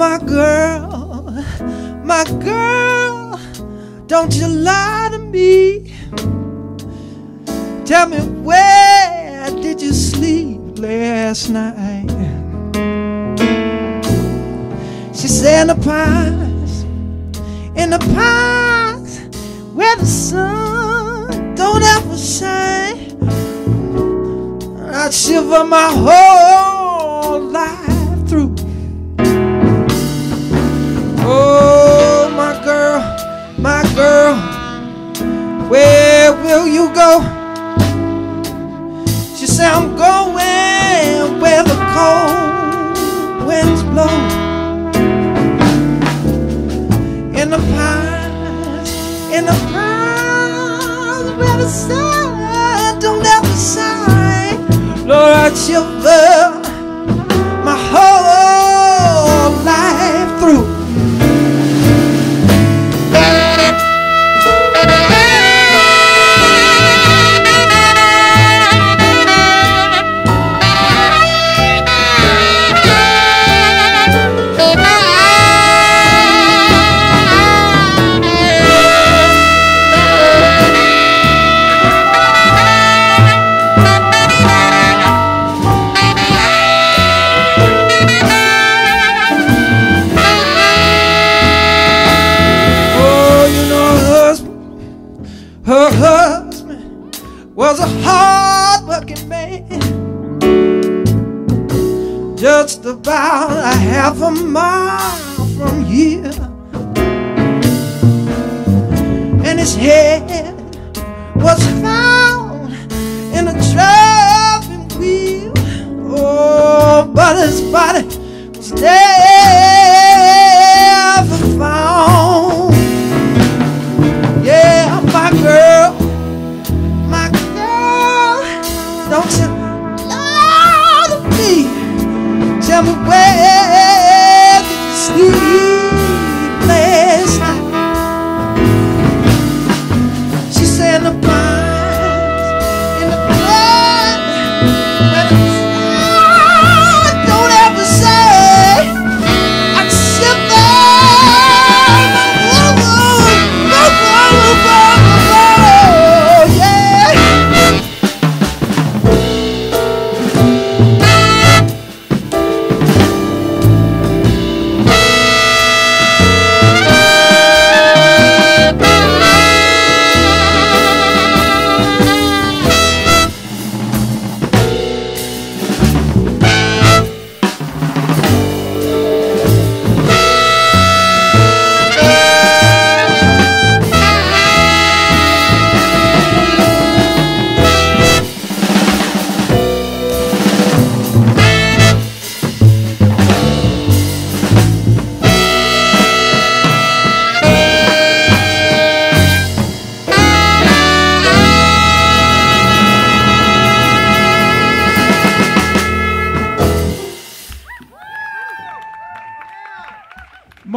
my girl, my girl, don't you lie to me. Tell me where did you sleep last night? She said in the pines, in the pines where the sun don't ever shine. I'd shiver my whole life girl, where will you go? She said, I'm going where the cold winds blow. In the pines, in the pines where the sun don't ever shine. Lord, I shiver was a hard-working man. Just about a half a mile from here, and his head was Where did you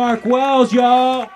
Mark Wells, y'all.